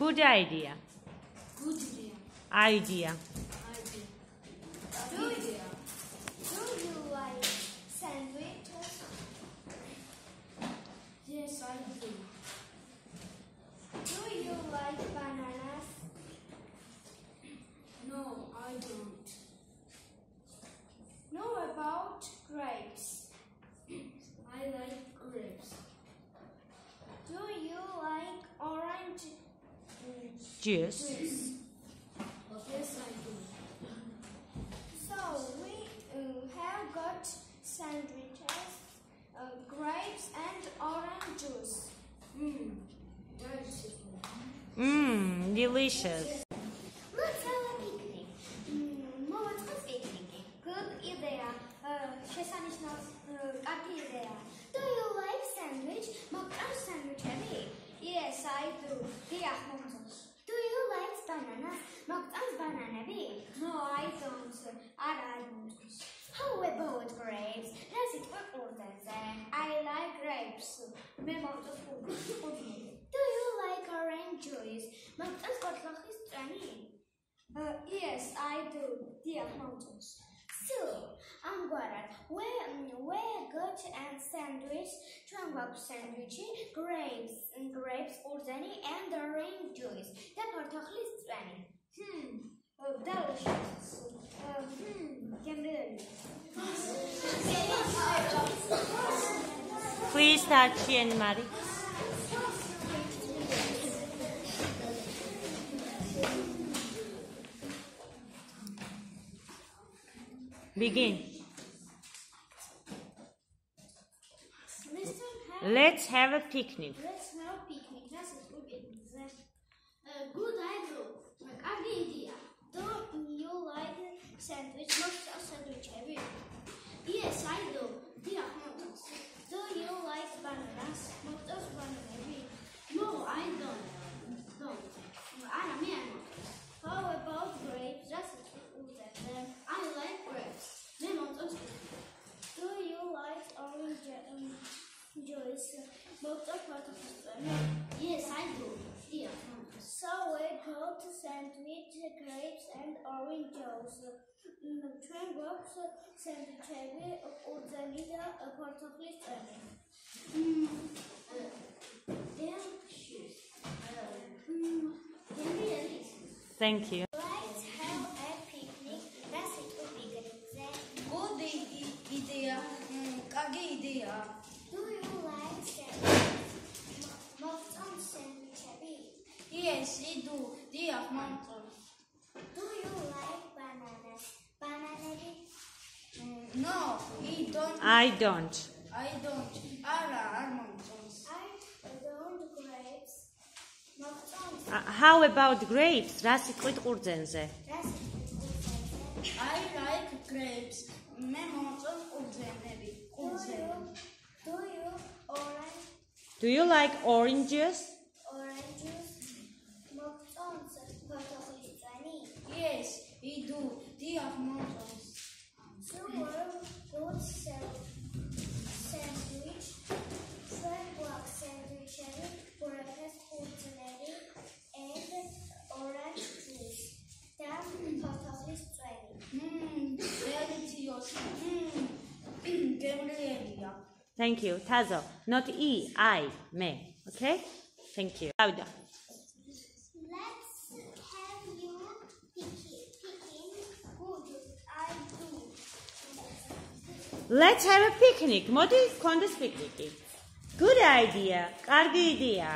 Good idea. Good idea. Idea. Idea. Do Idea. Do you like sandwiches? Yes, I do. Do you like bananas? No, I don't. Know about grapes? I like grapes. Do you like orange Juice. Yes, I do. So we uh, have got sandwiches, uh, grapes and orange juice. Mmm, delicious. Mmm, delicious. Let's have a picnic. Ну вот светленький. Good idea. Ще санично, как idea? Do you like sandwich? Macar sandwich, Yes, I do. Diğer about grapes. Let's eat in. I like grapes. Memort of Do you like orange juice? Not as uh, Yes, I do, dear mountains. So, I'm Guarat. We, mm, we got and sandwich, trangbab sandwich, grapes, and grapes, ordani, and orange juice. The portakli strani. Hmm, oh, delicious. Please touch and Mari. Begin. Let's have a picnic. Let's have a picnic. That's a good idea. Good idea. Don't you like sandwich? oat, sandwich, grapes, and oranges. orange juice. Mm, twin box, sandwichery, udzalida, portokliczeni. Thank you. No, I don't. I don't. I don't. არა, არ მომწონს. I don't grapes. მოხწონს? Uh, how about grapes? რა სიტყვით ყურძენზე? That's it for picnicზე. I like grapes. მე მომწონს ყურძენები. Do ყურძენი. you, do you orange, Do you like oranges? orange juice? მოხწონს ფორთოხლის წვენი? Yes, I do. დიახ, მომწონს. Thank you. Tazo. Not E, I, me. Okay? Thank you. Louder. Let's have you picking, good. I. Let's have a picnic. Modi kondas picnic. Good idea. Kargi idea.